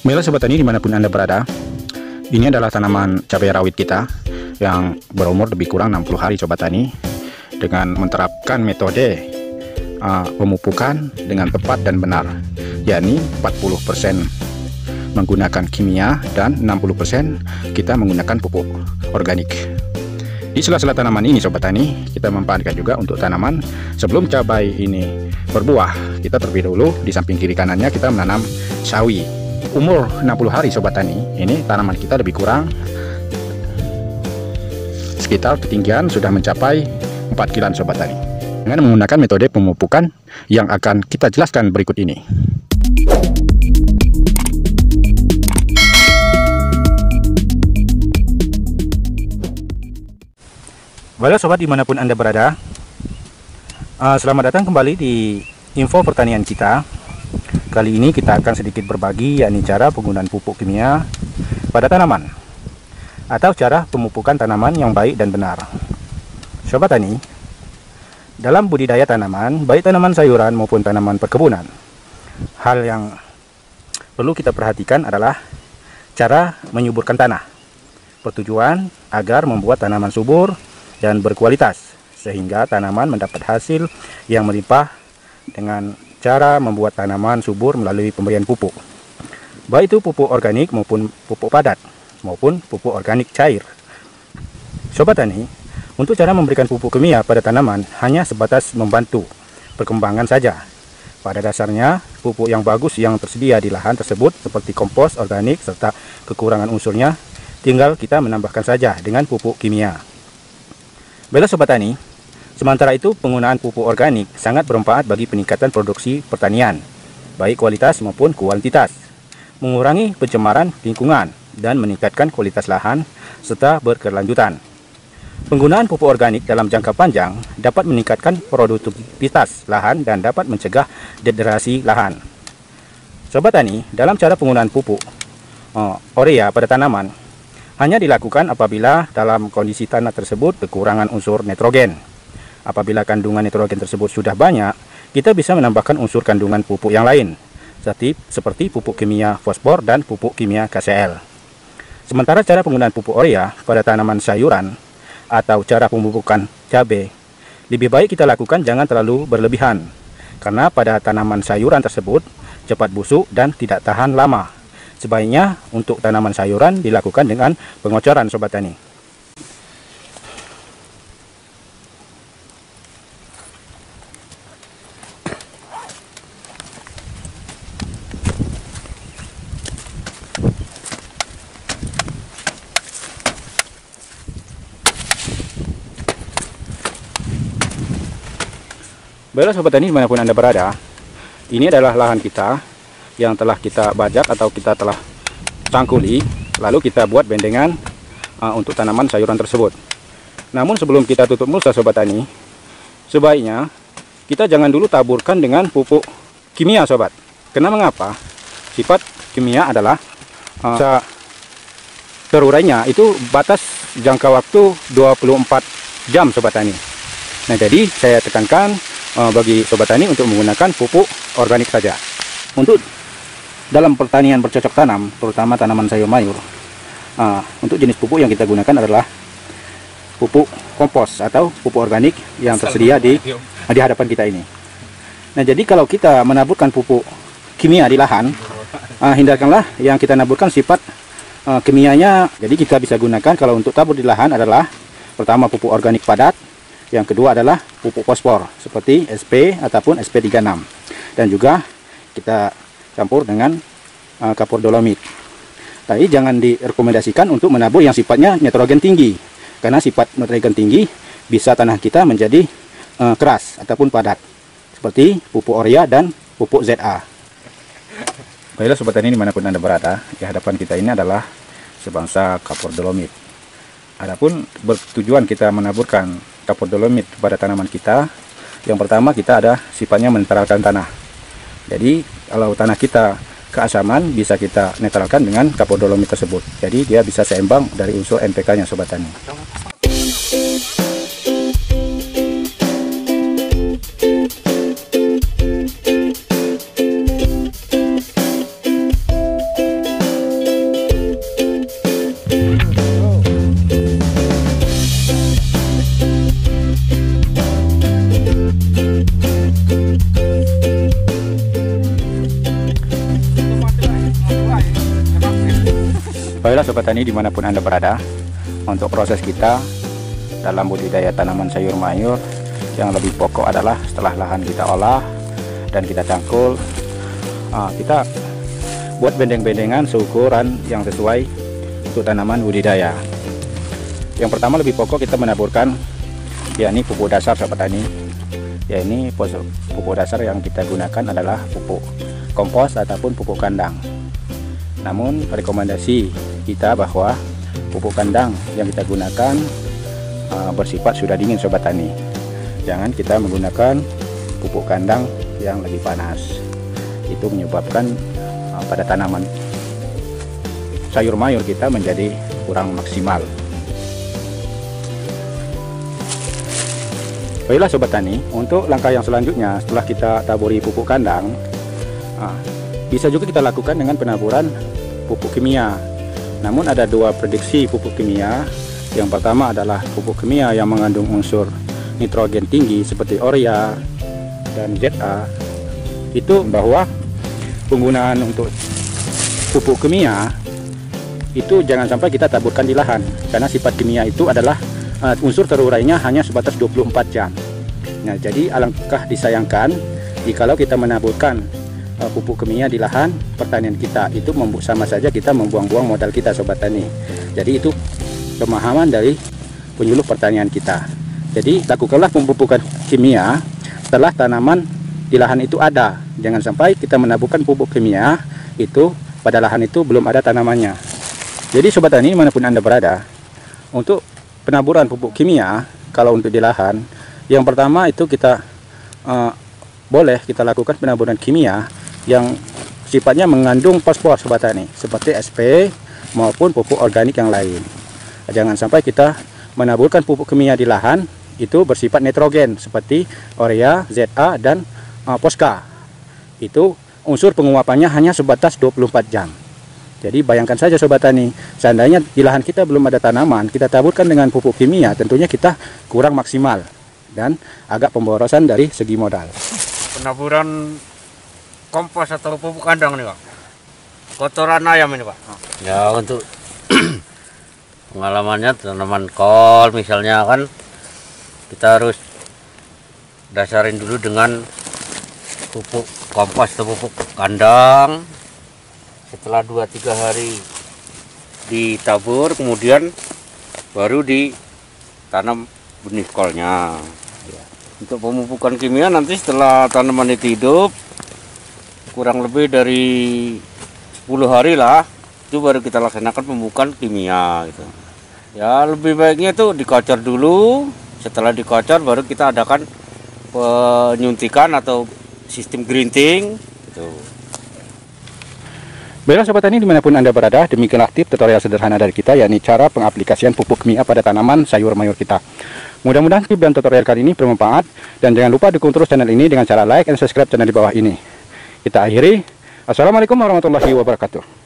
Baiklah sobat tani di mana pun anda berada Ini adalah tanaman cabai rawit kita Yang berumur lebih kurang 60 hari sobat tani Dengan menerapkan metode uh, Pemupukan dengan tepat dan benar yakni 40% menggunakan kimia dan 60% kita menggunakan pupuk organik. Di sela-sela tanaman ini sobat tani kita memanfaatkan juga untuk tanaman sebelum cabai ini berbuah. Kita terlebih dahulu di samping kiri kanannya kita menanam sawi umur 60 hari sobat tani. Ini tanaman kita lebih kurang sekitar ketinggian sudah mencapai 4 kilan sobat tani. Dengan menggunakan metode pemupukan yang akan kita jelaskan berikut ini. Halo sobat di mana pun anda berada. Uh, Selamat datang kembali di info pertanian kita Kali ini kita akan sedikit berbagi yakni cara penggunaan pupuk kimia pada tanaman atau cara pemupukan tanaman yang baik dan benar. Sobat tani, dalam budidaya tanaman, baik tanaman sayuran maupun tanaman perkebunan, hal yang perlu kita perhatikan adalah cara menyuburkan tanah. Bertujuan agar membuat tanaman subur dan berkualitas sehingga tanaman mendapat hasil yang melimpah dengan cara membuat tanaman subur melalui pemberian pupuk. Baik itu pupuk organik maupun pupuk padat maupun pupuk organik cair. Sobat tani, untuk cara memberikan pupuk kimia pada tanaman hanya sebatas membantu perkembangan saja. Pada dasarnya, pupuk yang bagus yang tersedia di lahan tersebut seperti kompos organik serta kekurangan unsurnya tinggal kita menambahkan saja dengan pupuk kimia. Bela sobat tani, Sementara itu, penggunaan pupuk organik sangat bermanfaat bagi peningkatan produksi pertanian, baik kualitas maupun kuantitas, mengurangi pencemaran lingkungan, dan meningkatkan kualitas lahan serta berkelanjutan. Penggunaan pupuk organik dalam jangka panjang dapat meningkatkan produktivitas lahan dan dapat mencegah degenerasi lahan. Sobat Tani, dalam cara penggunaan pupuk uh, urea pada tanaman hanya dilakukan apabila dalam kondisi tanah tersebut kekurangan unsur nitrogen Apabila kandungan nitrogen tersebut sudah banyak, kita bisa menambahkan unsur kandungan pupuk yang lain, seperti pupuk kimia fosfor dan pupuk kimia KCl. Sementara cara penggunaan pupuk urea pada tanaman sayuran atau cara pemupukan cabai, lebih baik kita lakukan jangan terlalu berlebihan, karena pada tanaman sayuran tersebut cepat busuk dan tidak tahan lama. Sebaiknya untuk tanaman sayuran dilakukan dengan pengocoran sobat tani. Baiklah sobat tani di mana pun anda berada Ini adalah lahan kita Yang telah kita bajak atau kita telah cangkuli Lalu kita buat bendengan uh, Untuk tanaman sayuran tersebut. Namun sebelum kita tutup mulsa sobat tani Sebaiknya Kita jangan dulu taburkan dengan pupuk kimia sobat. Karena mengapa? Sifat kimia adalah uh, Terurainya. Itu batas jangka waktu 24 jam sobat tani. Nah jadi saya tekankan uh, bagi sobat tani untuk menggunakan pupuk organik saja. Untuk dalam pertanian bercocok tanam, terutama tanaman sayur mayur, uh, untuk jenis pupuk yang kita gunakan adalah pupuk kompos atau pupuk organik yang tersedia di di hadapan kita ini. Nah, jadi kalau kita menaburkan pupuk kimia di lahan, uh, hindarkanlah yang kita naburkan sifat uh, kimianya. Jadi kita bisa gunakan kalau untuk tabur di lahan adalah pertama pupuk organik padat, yang kedua adalah pupuk fosfor seperti SP ataupun SP36. Dan juga kita campur dengan uh, kapur dolomit. Tapi jangan direkomendasikan untuk menabur yang sifatnya nitrogen tinggi. Karena sifat nitrogen tinggi bisa tanah kita menjadi uh, keras ataupun padat. Seperti pupuk urea dan pupuk ZA. Baiklah sobat tani di mana pun anda berada, di hadapan kita ini adalah sebangsa kapur dolomit. Adapun bertujuan kita menaburkan kapur dolomit pada tanaman kita. Yang pertama kita ada sifatnya menetralkan tanah. Jadi kalau tanah kita keasaman bisa kita netralkan dengan kapur dolomit tersebut. Jadi dia bisa seimbang dari unsur NPK nya sobat tani Baiklah Sobat Tani di mana pun Anda berada Untuk proses kita dalam budidaya tanaman sayur mayur Yang lebih pokok adalah setelah lahan kita olah dan kita cangkul uh, Kita buat bendeng-bendengan seukuran yang sesuai untuk tanaman budidaya. Yang pertama lebih pokok kita menaburkan yakni pupuk dasar Sobat Tani. Ya ini pupuk dasar yang kita gunakan adalah pupuk kompos ataupun pupuk kandang. Namun rekomendasi kita bahwa pupuk kandang yang kita gunakan uh, bersifat sudah dingin sobat tani. Jangan kita menggunakan pupuk kandang yang lebih panas. Itu menyebabkan uh, pada tanaman sayur mayur kita menjadi kurang maksimal. Baiklah Sobat Tani, untuk langkah yang selanjutnya setelah kita taburi pupuk kandang, ah, bisa juga kita lakukan dengan penaburan pupuk kimia. Namun ada dua prediksi pupuk kimia. Yang pertama adalah pupuk kimia yang mengandung unsur nitrogen tinggi seperti urea dan ZA. Itu bahwa penggunaan untuk pupuk kimia itu jangan sampai kita taburkan di lahan karena sifat kimia itu adalah uh, unsur terurainya hanya sebatas 24 jam. Nah, jadi alangkah disayangkan jikalau kita menaburkan pupuk kimia di lahan pertanian kita itu sama saja kita membuang-buang modal kita sobat tani. Jadi itu pemahaman dari penyuluh pertanian kita. Jadi lakukanlah pemupukan kimia setelah tanaman di lahan itu ada. Jangan sampai kita menaburkan pupuk kimia itu pada lahan itu belum ada tanamannya. Jadi sobat tani mana pun anda berada, untuk penaburan pupuk kimia kalau untuk di lahan yang pertama itu kita uh, boleh kita lakukan penaburan kimia yang sifatnya mengandung fosfor sobat tani seperti SP maupun pupuk organik yang lain. Jangan sampai kita menaburkan pupuk kimia di lahan itu bersifat nitrogen seperti urea, ZA dan uh, Posca itu unsur penguapannya hanya sebatas 24 jam. Jadi bayangkan saja Sobat Tani, seandainya di lahan kita belum ada tanaman, kita taburkan dengan pupuk kimia, tentunya kita kurang maksimal dan agak pemborosan dari segi modal. Penaburan kompos atau pupuk kandang nih Pak? Kotoran ayam ini Pak? Ya untuk pengalamannya tanaman kol misalnya kan kita harus dasarin dulu dengan pupuk kompos atau pupuk kandang setelah 2-3 hari ditabur kemudian baru ditanam benih kolnya ya. untuk pemupukan kimia nanti setelah tanaman itu hidup kurang lebih dari 10 hari lah itu baru kita laksanakan pemupukan kimia gitu ya lebih baiknya itu dikocor dulu setelah dikocor baru kita adakan penyuntikan atau sistem grinting gitu. Baiklah Sobat Tani di mana pun Anda berada, demikianlah tip tutorial sederhana dari kita, yakni cara pengaplikasian pupuk kimia pada tanaman sayur mayur kita. Mudah-mudahan tip dan tutorial kali ini bermanfaat, dan jangan lupa dukung terus channel ini dengan cara like dan subscribe channel di bawah ini. Kita akhiri, Assalamualaikum warahmatullahi wabarakatuh.